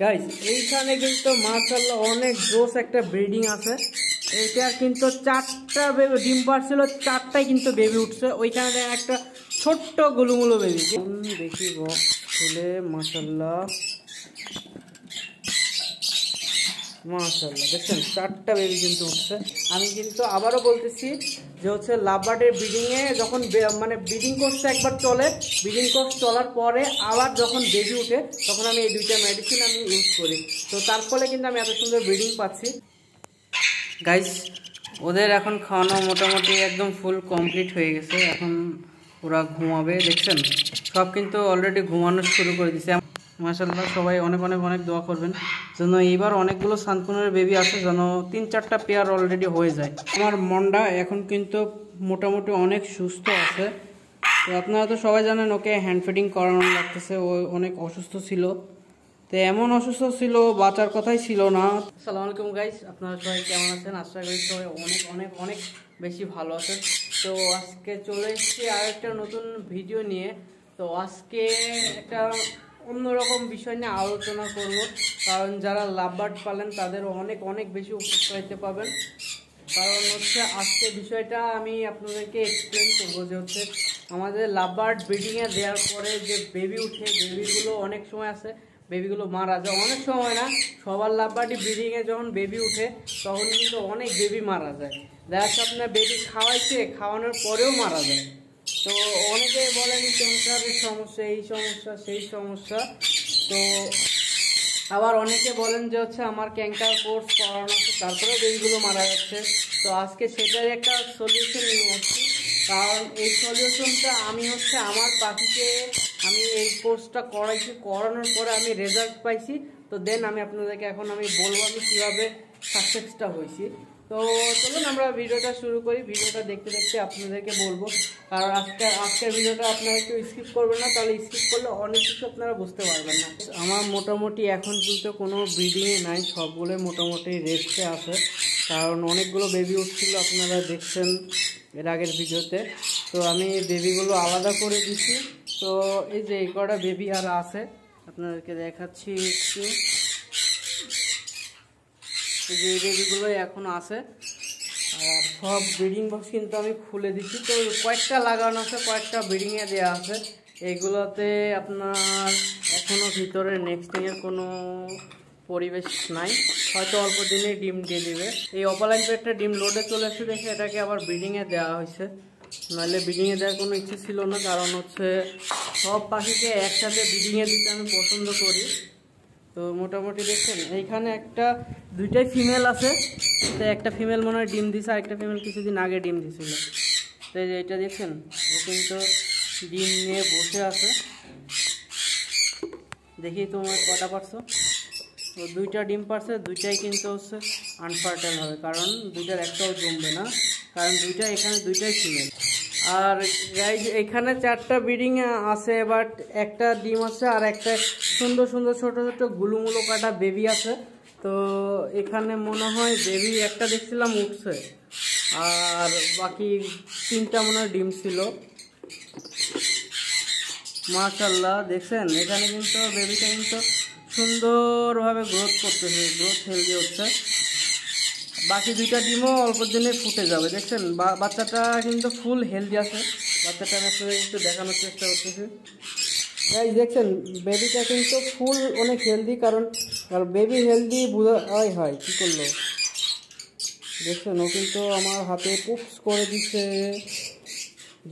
Guys এইখানে কিন্তু মার্শাল্লাহ অনেক জোস একটা ব্রিডিং আছে। এটা কিন্তু চারটা ডিম পারছিল, চারটাই কিন্তু বেবি উঠছে। ওইখানে দেখেন একটা ছোট্ট গুলুমুলো বেবি দেখি খুলে মার্শাল্লাহ মাশাল্লাহ দেখছেন, চারটা বেবি কিন্তু উঠছে। আমি কিন্তু আবারও বলতেছি যে হচ্ছে লাভবার্ডের ব্রিডিংয়ে যখন মানে ব্রিডিং কোর্সটা একবার চলে ব্রিডিং কোর্স চলার পরে আবার যখন বেবি উঠে, তখন আমি এই দুইটা মেডিসিন আমি ইউজ করি। তো তার ফলে কিন্তু আমি এত সুন্দর ব্রিডিং পাচ্ছি। গাইস ওদের এখন খাওয়ানো মোটামুটি একদম ফুল কমপ্লিট হয়ে গেছে। এখন ওরা ঘুমাবে, দেখছেন? সব কিন্তু অলরেডি ঘুমানো শুরু করে দিছে। মাসাল্লাহ সবাই অনেক অনেক অনেক দোয়া করবেন। যেন এইবার অনেকগুলো সানকুনের বেবি আছে যেন তিন চারটা পেয়ার অলরেডি হয়ে যায়। আমার মন্ডা এখন কিন্তু মোটামুটি অনেক সুস্থ আছে। তো আপনারা তো সবাই জানেন, ওকে হ্যান্ড ফিডিং করানো লাগতেছে, ও অনেক অসুস্থ ছিল। তো এমন অসুস্থ ছিল, বাঁচার কথাই ছিল না। সালাম আলাইকুম গাইস আপনারা সবাই কেমন আছেন? আশা করি সবাই অনেক অনেক অনেক বেশি ভালো আছেন। তো আজকে চলে এসেছি আর একটা নতুন ভিডিও নিয়ে। তো আজকে একটা অন্যরকম বিষয় নিয়ে আলোচনা করব। কারণ যারা লাভবার্ড পালেন, তাদের অনেক অনেক বেশি উপকারিতা পাবেন কারণ হচ্ছে, আজকে বিষয়টা আমি আপনাদেরকে এক্সপ্লেন করব যে হচ্ছে, আমাদের লাভবার্ড ব্রিডিংয়ে দেওয়ার পরে যে বেবি উঠে বেবিগুলো অনেক সময় আছে বেবিগুলো মারা যায়। অনেক সময় না, সবার লাভবার্ডই ব্রিডিংয়ে যখন বেবি উঠে, তখন কিন্তু অনেক বেবি মারা যায়। দেখা যাচ্ছে আপনার বেবি খাওয়াইছে, খাওয়ানোর পরেও মারা যায়। তো অনেকে বলেন ক্যান্সারের সমস্যা, এই সমস্যা, সেই সমস্যা। তো আবার অনেকে বলেন যে হচ্ছে আমার ক্যাঙ্কার কোর্স করানো তারপরে বেবিগুলো মারা যাচ্ছে। তো আজকে সেটাই একটা সলিউশন নিয়ে আসছি। কারণ এই সলিউশনটা আমি হচ্ছে আমার পাখিকে আমি এই কোর্সটা করাইছি, করানোর পরে আমি রেজাল্ট পাইছি। তো দেন আমি আপনাদেরকে এখন আমি বলব আমি কীভাবে সাকসেসটা হয়েছি তো চলুন আমরা ভিডিওটা শুরু করি। ভিডিওটা দেখতে দেখতে আপনাদেরকে বলব। কারণ আজকে, আজকের ভিডিওটা আপনারা একটু স্কিপ করবেন না, তাহলে স্কিপ করলে অনেক কিছু আপনারা বুঝতে পারবেন না। আমার মোটামুটি এখন কিন্তু কোনো ব্রিডিংয়ে নাই, সবগুলো মোটামুটি রেস্টে আছে। কারণ অনেকগুলো বেবি উঠছিল, আপনারা দেখছেন এর আগের ভিডিওতে। তো আমি বেবিগুলো আলাদা করে দিচ্ছি তো এই যে এই কটা বেবি আর আছে, আপনাদেরকে দেখাচ্ছি একটু। যে বেবিগুলো এখন আছে। আর সব ব্রিডিং বক্স কিন্তু আমি খুলে দিচ্ছি। তো কয়েকটা লাগানো আছে, কয়েকটা ব্রিডিংয়ে দেওয়া আছে। এইগুলোতে আপনার এখনও ভিতরে নেক্সটিংয়ের কোনো পরিবেশ নাই। হয়তো অল্প দিনে ডিম দিয়ে দিবে। এই অপালাইন পেটটা ডিম লোডে চলে এসে দেখে এটাকে আবার ব্রিডিংয়ে দেওয়া হয়েছে। নাহলে ব্রিডিংয়ে দেওয়ার কোনো ইচ্ছে ছিল না, কারণ হচ্ছে সব পাখিকে একসাথে ব্রিডিংয়ে দিতে আমি পছন্দ করি। তো মোটামুটি দেখছেন, এইখানে একটা, দুইটাই ফিমেল আছে। তো একটা ফিমেল মনে হয় ডিম দিছে আর একটা ফিমেল কিছুদিন আগে ডিম দিছিল। তো এই যে এটা দেখছেন, ও কিন্তু ডিম নিয়ে বসে আছে। দেখি তোমার কটা পারছ? তো দুইটা ডিম পারছে, দুইটাই কিন্তু হচ্ছে আনফার্টাইল হবে, কারণ দুইটার একটাও জমবে না, কারণ দুইটা এখানে, দুইটাই ফিমেল আর এখানে চারটা ব্রিডিং আছে বাট একটা ডিম আছে আর একটা সুন্দর সুন্দর, ছোট ছোট গুলুমুলো কাটা বেবি আছে। তো এখানে মনে হয় বেবি একটা দেখছিলাম উঠছে। আর বাকি তিনটা মনে হয় ডিম ছিল। মাশাল্লাহ দেখছেন? এখানে কিন্তু বেবিটা কিন্তু সুন্দরভাবে গ্রোথ করতেছে গ্রোথ হেলদি হচ্ছে। বাকি দুইটা ডিমও অল্প দিনে ফুটে যাবে, দেখছেন? বাচ্চাটা কিন্তু ফুল হেলদি আছে। বাচ্চাটা আমি একটু দেখানোর চেষ্টা করতেছি। গাইজ দেখছেন বেবিটা কিন্তু ফুল অনেক হেলদি কারণ বেবি হেলদি বোঝা হয়, কী করল? দেখছেন, ও কিন্তু আমার হাতে পুপস করে দিচ্ছে।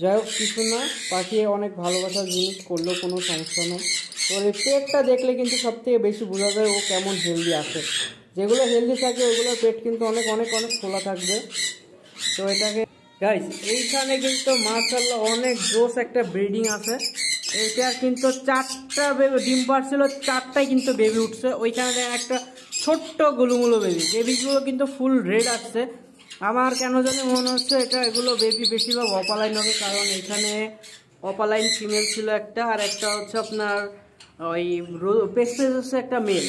যাই হোক, কিছু না পাখি অনেক ভালোবাসার জিনিস করলেও কোনো সমস্যা নেই। ওর এই পেটটা দেখলে কিন্তু সব থেকে বেশি বোঝা যায় ও কেমন হেলদি আছে। যেগুলো হেলদি থাকে, ওগুলোর পেট কিন্তু অনেক অনেক অনেক খোলা থাকবে। তো এটাকে গাইস এইখানে কিন্তু মার্শাল্লাহ অনেক জোস একটা ব্রিডিং আছে। এটা কিন্তু চারটা ডিম পারছিল, চারটাই কিন্তু বেবি উঠছে। ওইখানে একটা ছোট্ট গুলুমুলো বেবি। বেবিগুলো কিন্তু ফুল রেড আসছে। আমার কেন জানি মনে হচ্ছে এটা, এগুলো বেবি বেশিরভাগ অপালাইন হবে, কারণ এখানে অপালাইন ফিমেল ছিল একটা, আর একটা হচ্ছে আপনার ওই পেস্টেজ হচ্ছে একটা মেল।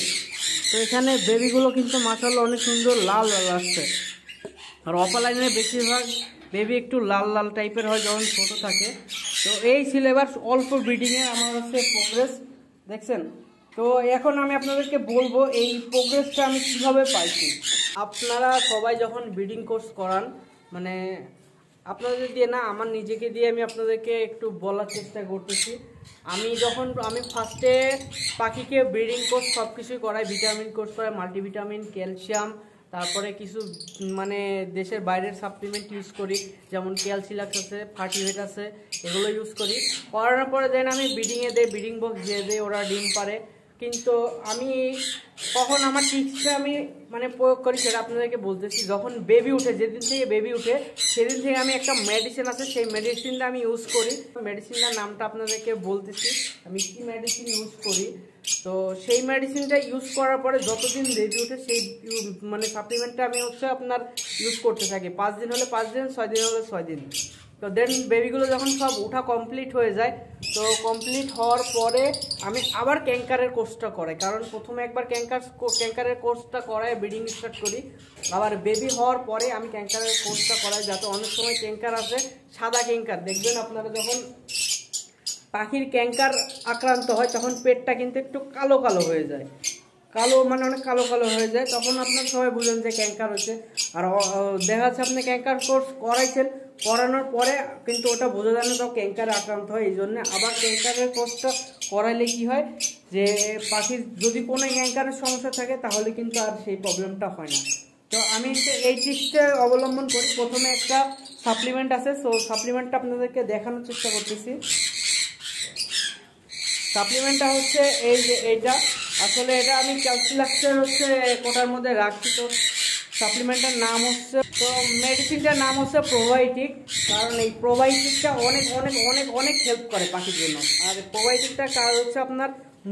তো এখানে বেবিগুলো কিন্তু মাসাল্লাহ অনেক সুন্দর লাল লাল আসছে। আর অপালাইনে বেশিরভাগ বেবি একটু লাল লাল টাইপের হয়, যখন ছোটো থাকে। তো এই সিলেবাস অল্প ব্রিডিংয়ে আমার হচ্ছে প্রোগ্রেস দেখছেন? তো এখন আমি আপনাদেরকে বলব এই প্রোগ্রেসটা আমি কীভাবে পাইছি। আপনারা সবাই যখন ব্রিডিং কোর্স করান মানে আপনাদের দিয়ে না, আমার নিজেকে দিয়ে আমি আপনাদেরকে একটু বলার চেষ্টা করতেছি। আমি যখন, আমি ফার্স্টে পাখিকে ব্রিডিং কোর্স সব কিছুই করাই ভিটামিন কোর্স করাই মাল্টিভিটামিন ক্যালসিয়াম তারপরে কিছু মানে দেশের বাইরের সাপ্লিমেন্ট ইউজ করি, যেমন ক্যালসিলাক্স আছে ফার্টিভেট আছে, এগুলো ইউজ করি। করানোর পরে দেন আমি ব্রিডিংয়ে দেই ব্রিডিং বক্স দিয়ে দিই, ওরা ডিম পারে। কিন্তু আমি কখন আমার টিপসটা আমি মানে প্রয়োগ করি সেটা আপনাদেরকে বলতেছি, যখন বেবি উঠে, যেদিন থেকে বেবি উঠে, সেদিন থেকে আমি একটা মেডিসিন আছে, সেই মেডিসিনটা আমি ইউজ করি। মেডিসিনটার নামটা আপনাদেরকে বলতেছি, আমি কি মেডিসিন ইউজ করি? তো সেই মেডিসিনটা ইউজ করার পরে যতদিন রেডি ওঠে সেই মানে সাপ্লিমেন্টটা আমি হচ্ছে আপনার ইউজ করতে থাকি। পাঁচ দিন হলে পাঁচ দিন, ছয় দিন হলে ছয় দিন। তো দেন বেবিগুলো যখন সব উঠা কমপ্লিট হয়ে যায়, তো কমপ্লিট হওয়ার পরে আমি আবার ক্যাঙ্কারের কোর্সটা করাই। কারণ প্রথমে একবার ক্যাঙ্কার ক্যাঙ্কারের কোর্সটা করাই ব্রিডিং স্টার্ট করি। আবার বেবি হওয়ার পরে আমি ক্যাঙ্কারের কোর্সটা করাই, যাতে অনেক সময় ক্যাঙ্কার আছে সাদা ক্যাঙ্কার দেখবেন আপনারা যখন পাখির ক্যাঙ্কার আক্রান্ত হয়, তখন পেটটা কিন্তু একটু কালো কালো হয়ে যায়। কালো মানে অনেক কালো কালো হয়ে যায়, তখন আপনার সবাই বুঝেন যে ক্যাঙ্কার হচ্ছে। আর দেখা যাচ্ছে আপনি ক্যাঙ্কার কোর্স করাইছেন, করানোর পরে কিন্তু ওটা বোঝা যায় না তো ক্যাঙ্কারে আক্রান্ত হয় এই জন্যে আবার ক্যাঙ্কারের কোর্সটা করাইলে কি হয় যে পাখির যদি কোনো ক্যাঙ্কারের সমস্যা থাকে, তাহলে কিন্তু আর সেই প্রবলেমটা হয় না। তো আমি এই ট্রিক্সটা অবলম্বন করি। প্রথমে একটা সাপ্লিমেন্ট আছে, সো সাপ্লিমেন্টটা আপনাদেরকে দেখানোর চেষ্টা করতেছি। সাপ্লিমেন্টটা হচ্ছে এই যে এইটা আসলে এটা আমি ক্যালসিলাক্সের হচ্ছে কোটার মধ্যে রাখছি তো। সাপ্লিমেন্টের নাম হচ্ছে তো মেডিসিনটার নাম হচ্ছে প্রোবায়োটিক কারণ এই প্রোবায়োটিকটা অনেক অনেক অনেক অনেক হেল্প করে পাখির জন্য। আর প্রোবায়োটিকটা কাজ হচ্ছে আপনার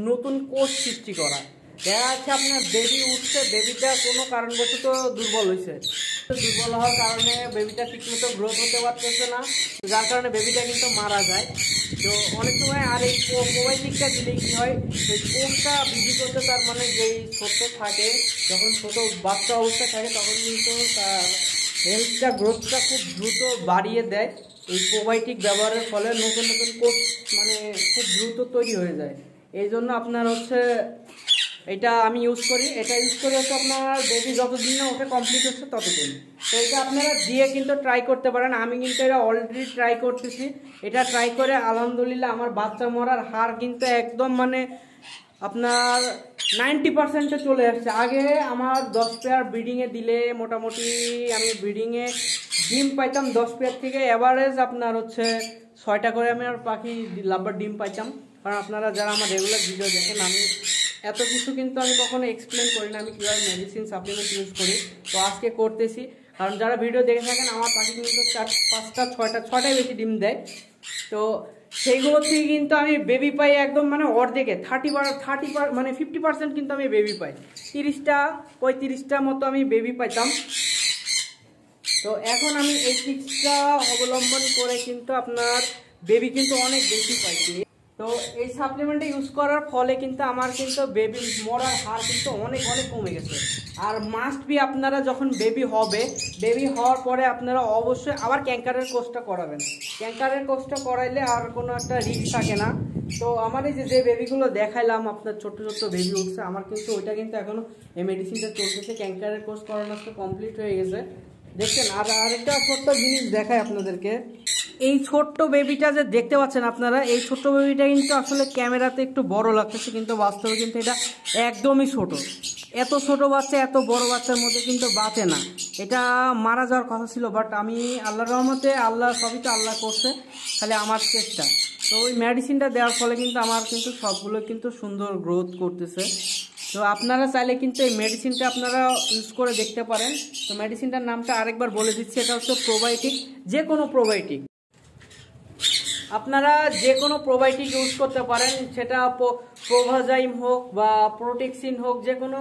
নতুন কোষ সৃষ্টি করা। দেখা যাচ্ছে আপনার বেবি উঠছে বেবিটা কোনো কারণবশত দুর্বল হয়েছে। দুর্বল হওয়ার কারণে বেবিটা ঠিকমতো গ্রোথ হতে পারতেছে না, যার কারণে বেবিটা কিন্তু মারা যায়। তো অনেক সময় আর এই প্রোবায়োটিকটা দিলে কি হয় এই কোষটা বৃদ্ধি করতে তার মানে যেই ছোট থাকে, যখন ছোট বাচ্চা অবস্থা থাকে, তখন কিন্তু তার হেলথটা গ্রোথটা খুব দ্রুত বাড়িয়ে দেয়। এই প্রোবায়োটিক ব্যবহারের ফলে নতুন নতুন কোষ মানে খুব দ্রুত তৈরি হয়ে যায়। এই জন্য আপনার হচ্ছে এটা আমি ইউজ করি, এটা ইউজ করে হচ্ছে আপনার বেবি যতদিন না ওটা কমপ্লিট হচ্ছে ততদিন। তো এটা আপনারা দিয়ে কিন্তু ট্রাই করতে পারেন, আমি কিন্তু এটা অলরেডি ট্রাই করতেছি। এটা ট্রাই করে আলহামদুলিল্লাহ আমার বাচ্চা মরার হার কিন্তু একদম মানে আপনার নাইনটি পার্সেন্টে চলে আসছে। আগে আমার দশ পেয়ার ব্রিডিংয়ে দিলে মোটামুটি আমি ব্রিডিংয়ে ডিম পাইতাম দশ পেয়ার থেকে অ্যাভারেজ আপনার হচ্ছে ছয়টা করে আমি আর পাখি, লাভবার ডিম পাইতাম। কারণ আপনারা যারা আমার রেগুলার ভিডিও দেখেন, আমি এত কিছু কিন্তু আমি কখনো এক্সপ্লেন করি না, আমি কীভাবে মেডিসিন সাপ্লিমেন্ট ইউজ করি। তো আজকে করতেছি। কারণ যারা ভিডিও দেখে থাকেন, আমার পাখি কিন্তু চার, পাঁচটা, ছয়টা ছয়টায় বেশি ডিম দেয়। তো সেইগুলো থেকে কিন্তু আমি বেবি পাই একদম মানে অর্ধেকে। থার্টি পার থার্টি পার মানে ফিফটি পার্সেন্ট কিন্তু আমি বেবি পাই। তিরিশটা, পঁয়ত্রিশটা মতো আমি বেবি পাইতাম। তো এখন আমি এই টিপসটা অবলম্বন করে কিন্তু আপনার বেবি কিন্তু অনেক বেশি পাইছি তো এই সাপ্লিমেন্টটা ইউজ করার ফলে কিন্তু আমার কিন্তু বেবি মরার হার কিন্তু অনেক অনেক কমে গেছে। আর মাস্ট বি আপনারা যখন বেবি হবে বেবি হওয়ার পরে আপনারা অবশ্যই আবার ক্যাঙ্কারের কোর্সটা করাবেন। ক্যাঙ্কারের কোর্সটা করাইলে আর কোনো একটা রিস্ক থাকে না। তো আমার এই যে বেবিগুলো দেখাইলাম, আপনার ছোট ছোট বেবি উঠছে, আমার কিন্তু ওইটা কিন্তু এখনও এই মেডিসিনটা চলতেছে। ক্যাঙ্কারের কোর্স করানো কমপ্লিট হয়ে গেছে। দেখছেন, আর আরেকটা ছোট্ট জিনিস দেখায় আপনাদেরকে। এই ছোট্ট বেবিটা যে দেখতে পাচ্ছেন আপনারা, এই ছোট্ট বেবিটা কিন্তু আসলে ক্যামেরাতে একটু বড় লাগতেছে, কিন্তু বাস্তবে কিন্তু এটা একদমই ছোট। এত ছোট বাচ্চা, এত বড় বাচ্চার মধ্যে কিন্তু বাঁচে না। এটা মারা যাওয়ার কথা ছিল বাট আমি আল্লাহর রহমতে, আল্লাহ সবই তো আল্লাহ করছে, খালি আমার চেষ্টা। তো ওই মেডিসিনটা দেওয়ার ফলে কিন্তু আমার কিন্তু সবগুলো কিন্তু সুন্দর গ্রোথ করতেছে। তো আপনারা চাইলে কিন্তু এই মেডিসিনটা আপনারা ইউজ করে দেখতে পারেন। তো মেডিসিনটার নামটা আরেকবার বলে দিচ্ছি, এটা হচ্ছে প্রোবায়োটিক যে কোনো প্রোবায়োটিক আপনারা যে কোনো প্রোবায়োটিক ইউজ করতে পারেন, সেটা প্রোভাজাইম হোক বা প্রোটেক্সিন হোক যে কোনো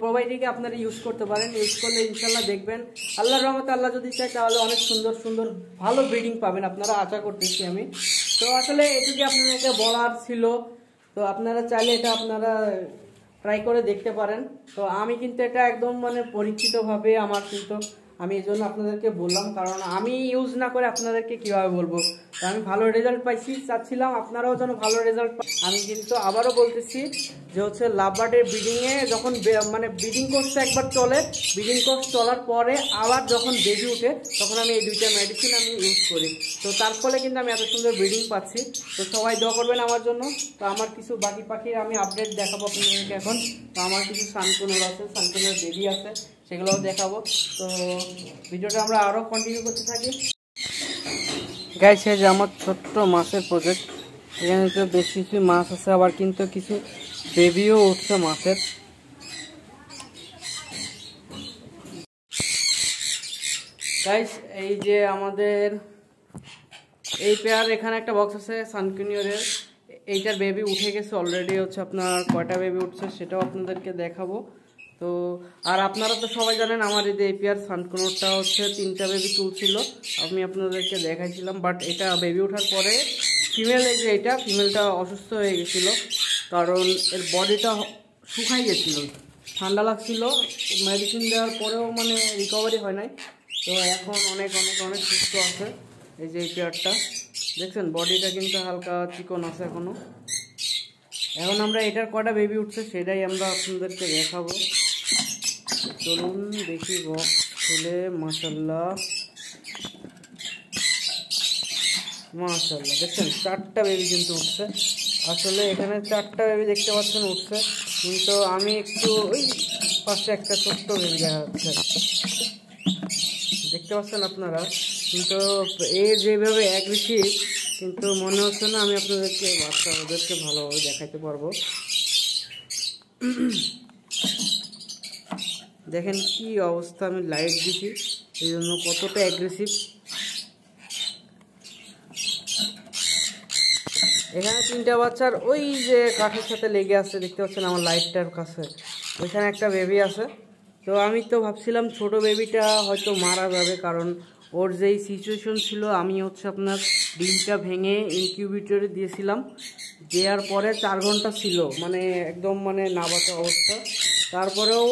প্রোবায়োটিকে আপনারা ইউজ করতে পারেন। ইউজ করলে ইনশাল্লাহ দেখবেন। আল্লাহর রহমতে আল্লাহ যদি চায়, তাহলে অনেক সুন্দর সুন্দর, ভালো ব্রিডিং পাবেন আপনারা, আশা করতেছি আমি। তো আসলে এটুকু আপনাদেরকে বলার ছিল। তো আপনারা চাইলে এটা আপনারা ট্রাই করে দেখতে পারেন। তো আমি কিন্তু এটা একদম মানে পরিচিতভাবে আমার কিন্তু আমি এই জন্য আপনাদেরকে বললাম, কারণ আমি ইউজ না করে আপনাদেরকে কীভাবে বলব? তো আমি ভালো রেজাল্ট পাইছি, চাচ্ছিলাম আপনারাও যেন ভালো রেজাল্ট আমি কিন্তু আবারও বলতেছি যে হচ্ছে লাভবার্ডের ব্রিডিংয়ে যখন মানে ব্রিডিং কোর্সটা একবার চলে ব্রিডিং কোর্স চলার পরে আবার যখন বেবি উঠে তখন আমি এই দুইটা মেডিসিন আমি ইউজ করি। তো তার ফলে কিন্তু আমি এত সুন্দর ব্রিডিং পাচ্ছি। তো সবাই দোয়া করবেন আমার জন্য। তো আমার কিছু বাকি পাখির আমি আপডেট দেখাবো আপনাদেরকে এখন। তো আমার কিছু সানকুনোর আছে সানকুনোর বেবি আছে। সেগুলোও দেখাবো। তো ভিডিওটা আমরা আরও কন্টিনিউ করতে থাকি। গাইছে যে আমার ছোট্ট মাছের প্রজেক্ট এখানে তো বেশ কিছু মাছ আছে আবার কিন্তু কিছু বেবিও উঠছে মাছের। গাইস এই যে আমাদের এই পেয়ার এখানে একটা বক্স আছে সানকিনিয়রের এইটার বেবি উঠে গেছে অলরেডি হচ্ছে আপনার কয়টা বেবি উঠছে সেটাও আপনাদেরকে দেখাবো। তো, আর আপনারা তো সবাই জানেন আমার এই যে এই পেয়ার সানকুনোরটা হচ্ছে তিনটা বেবি তুলছিল। আমি আপনাদেরকে দেখাইছিলাম বাট এটা বেবি ওঠার পরে ফিমেল এই যে এটা ফিমেলটা অসুস্থ হয়ে গেছিল। কারণ এর বডিটা শুকাই গেছিল। ঠান্ডা লাগছিল। মেডিসিন দেওয়ার পরেও মানে রিকভারি হয় নাই। তো এখন অনেক অনেক অনেক সুস্থ আছে এই যে এই পেয়ারটা দেখছেন বডিটা কিন্তু হালকা চিকন আছে এখনও। এখন আমরা এটার কটা বেবি উঠছে সেটাই আমরা আপনাদেরকে দেখাবো। চলুন দেখি বক্স খুলে মাসাল্লাহ মাশাল্লাহ দেখছেন, চারটা বেবি কিন্তু উঠছে। আসলে এখানে চারটা বেবি দেখতে পাচ্ছেন উঠছে, কিন্তু আমি একটু ওই পাশে একটা ছোট্ট বেবি দেখা যাচ্ছে। দেখতে পাচ্ছেন আপনারা? কিন্তু এ যেভাবে এক অ্যাগ্রেসিভ কিন্তু মনে হচ্ছে না আমি আপনাদেরকে বাচ্চা ওদেরকে ভালোভাবে দেখাইতে পারব। দেখেন কি অবস্থা, আমি লাইট দিছি, এই জন্য কতটা অ্যাগ্রেসিভ এখানে তিনটা বাচ্চার ওই যে কাঠের সাথে লেগে আছে, দেখতে পাচ্ছেন আমার লাইটটার কাছে। ওইখানে একটা বেবি আছে। তো আমি তো ভাবছিলাম ছোট বেবিটা হয়তো মারা যাবে, কারণ ওর যেই সিচুয়েশন ছিল, আমি হচ্ছে আপনার ডিমটা ভেঙে ইনকিউবেটরে দিয়েছিলাম। দেওয়ার পরে চার ঘণ্টা ছিল মানে একদম মানে না বাঁচা অবস্থা। তারপরেও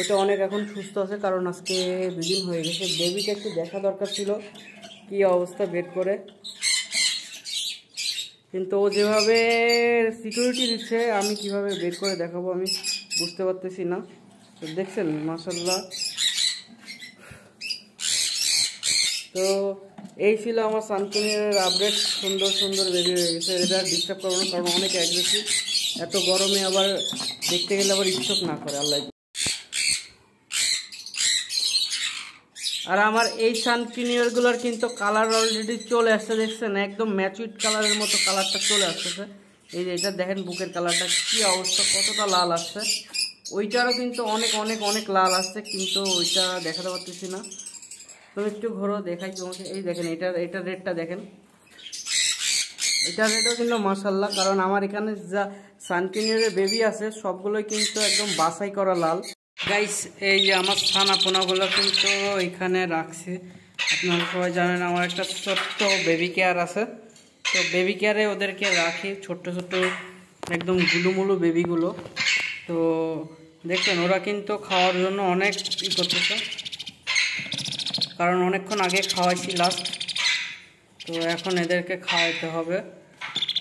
ওটা অনেক এখন সুস্থ আছে, কারণ আজকে দুদিন হয়ে গেছে। বেবিটা একটু দেখা দরকার ছিল, কি অবস্থা বেড করে। কিন্তু ও যেভাবে সিকিউরিটি দিচ্ছে, আমি কীভাবে বের করে দেখাবো আমি বুঝতে পারতেছি না। তো দেখছেন মাসাল্লাহ তো এই ছিল আমার সানকুনের আপডেট সুন্দর সুন্দর বেরিয়ে হয়ে গেছে। এটা ডিস্টার্ব করব না, কারণ অনেক অ্যাগ্রেসিভ এত গরমে আবার দেখতে গেলে আবার স্টক না করে, আল্লাহ আর আমার এই সানকিনিয়রগুলোর কিন্তু কালার অলরেডি চলে আসছে, দেখছেন? একদম ম্যাচুইড কালারের মতো কালারটা চলে আসতেছে এই যে এটা দেখেন বুকের কালারটা কি অবস্থা, কতটা লাল আসছে। ওইটারও কিন্তু অনেক অনেক অনেক লাল আসছে, কিন্তু ওইটা দেখাতে পারতেছি না। তুমি একটু ঘোরো, দেখাই তোমাকে। এই দেখেন এটার এটার রেটটা দেখেন। এটার রেটও কিন্তু মাসাল্লাহ কারণ আমার এখানে যা সানকিনিয়রের বেবি আছে, সবগুলোই কিন্তু একদম বাছাই করা লাল। গাইস এই যে আমার ছানা পোনাগুলো কিন্তু এখানে রাখছি। আপনারা সবাই জানেন আমার একটা ছোট্ট বেবি কেয়ার আছে। তো বেবি কেয়ারে ওদেরকে রাখি, ছোট্ট ছোট্ট একদম গুলুমুলু বেবিগুলো তো দেখছেন ওরা কিন্তু খাওয়ার জন্য অনেক ই করতেছে। কারণ অনেকক্ষণ আগে খাওয়াইছি লাস্ট তো এখন এদেরকে খাওয়াইতে হবে।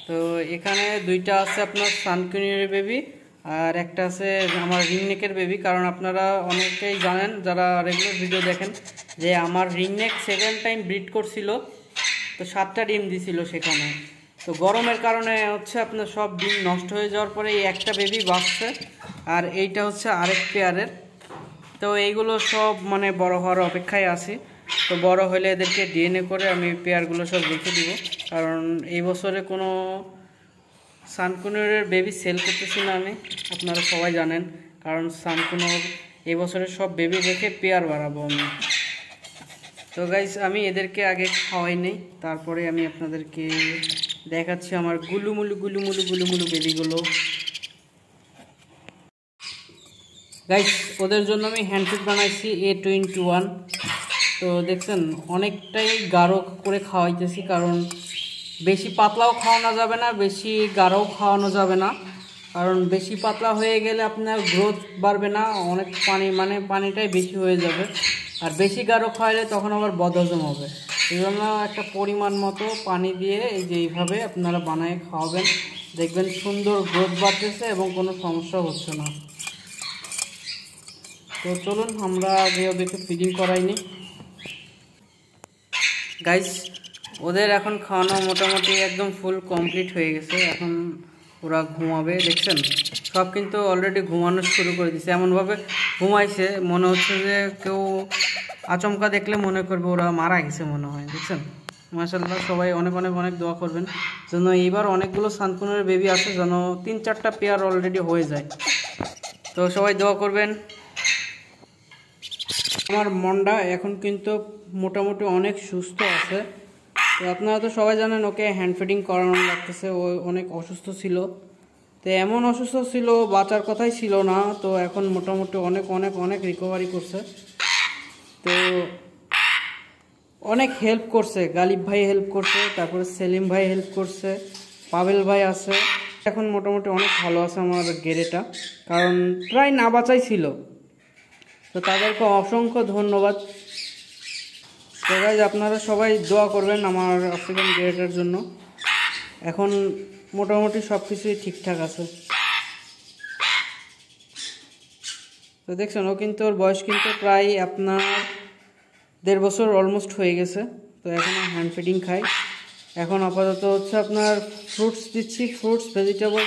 তো এখানে দুইটা আছে আপনার সানকুনির বেবি আর একটা আছে আমার রিংনেকের বেবি কারণ আপনারা অনেকেই জানেন, যারা রেগুলার ভিডিও দেখেন, যে আমার রিংনেক সেকেন্ড টাইম ব্রিড করছিল, তো সাতটা ডিম দিছিল সেখানে। তো গরমের কারণে হচ্ছে আপনার সব ডিম নষ্ট হয়ে যাওয়ার পরে এই একটা বেবি বাঁচছে, আর এইটা হচ্ছে আরেক পেয়ারের তো এইগুলো সব মানে বড় হওয়ার অপেক্ষায় আছি। তো বড় হলে এদেরকে ডিএনএ করে আমি পেয়ারগুলো সব রেখে দিব, কারণ এই বছরে কোনো সানকুনোরের বেবি সেল করতেছি না আমি, আপনারা সবাই জানেন। কারণ সানকুনোর এই বছরে সব বেবি রেখে পেয়ার বাড়াবো আমি। তো গাইস আমি এদেরকে আগে খাওয়াই নেই তারপরে আমি আপনাদেরকে দেখাচ্ছি আমার গুলুমুলু গুলুমুলু গুলুমুলু বেবিগুলো গাইস ওদের জন্য আমি হ্যান্ডফিড বানাইছি এ টোয়েন্টি ওয়ান তো দেখছেন, অনেকটাই গাঢ় করে খাওয়াইতেছি, কারণ বেশি পাতলাও খাওয়ানো যাবে না, বেশি গাঢ়ও খাওয়ানো যাবে না। কারণ বেশি পাতলা হয়ে গেলে আপনার গ্রোথ বাড়বে না, অনেক পানি মানে পানিটাই বেশি হয়ে যাবে। আর বেশি গাঢ় খাওয়ালে তখন আবার বদহজম হবে। এই জন্য একটা পরিমাণ মতো পানি দিয়ে এই যে এইভাবে আপনারা বানায় খাওয়াবেন। দেখবেন সুন্দর গ্রোথ বাড়তেছে এবং কোনো সমস্যা হচ্ছে না। তো চলুন, আমরা আগে ওদেরকে ফিডিং করাইনি গাইস ওদের এখন খাওয়ানো মোটামুটি একদম ফুল কমপ্লিট হয়ে গেছে। এখন ওরা ঘুমাবে, দেখছেন? সব কিন্তু অলরেডি ঘুমানো শুরু করে দিছে এমনভাবে ঘুমাইছে, মনে হচ্ছে যে কেউ আচমকা দেখলে মনে করবে ওরা মারা গেছে মনে হয়, দেখছেন? মাসাল্লাহ সবাই অনেক অনেক অনেক দোয়া করবেন। যেন এইবার অনেকগুলো সানকুনের বেবি আছে যেন তিন, চারটা পেয়ার অলরেডি হয়ে যায়। তো সবাই দোয়া করবেন। আমার মনটা এখন কিন্তু মোটামুটি অনেক সুস্থ আছে। তো আপনারা তো সবাই জানেন ওকে হ্যান্ড ফিডিং করানো লাগতেছে, ও অনেক অসুস্থ ছিল। তো এমন অসুস্থ ছিল, বাঁচার কথাই ছিল না, তো এখন মোটামুটি অনেক অনেক অনেক রিকভারি করছে। তো অনেক হেল্প করছে, গালিব ভাই হেল্প করছে, তারপরে সেলিম ভাই হেল্প করছে, পাবেল ভাই আছে। এখন মোটামুটি অনেক ভালো আছে আমার গেরেটা, কারণ প্রায় না বাঁচাই ছিল। তো তাদেরকে অসংখ্য ধন্যবাদ। তো guys, আপনারা সবাই দোয়া করবেন আমার আফ্রিকান গ্রেটার জন্য। এখন মোটামুটি সব কিছুই ঠিকঠাক আছে। তো দেখছেন ও কিন্তু ওর বয়স কিন্তু প্রায় আপনার দেড় বছর অলমোস্ট হয়ে গেছে। তো এখন হ্যান্ড ফিডিং খাই এখন আপাতত হচ্ছে আপনার ফ্রুটস দিচ্ছি ফ্রুটস ভেজিটেবল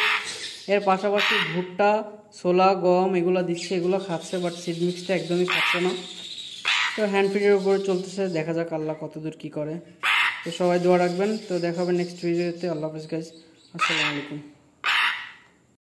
এর পাশাপাশি ভুট্টা ছোলা গম এগুলো দিচ্ছি এগুলো খাচ্ছে বাট সিড মিক্সটা একদমই খাচ্ছে না। তো হ্যান্ড ফিডের উপরে চলতেছে, দেখা যাক আল্লাহ কতদূর কী করে। তো সবাই দোয়া রাখবেন, তো দেখাবেন নেক্সট ভিডিওতে আল্লাহ হাফিজ গাইজ আসসালামু আলাইকুম।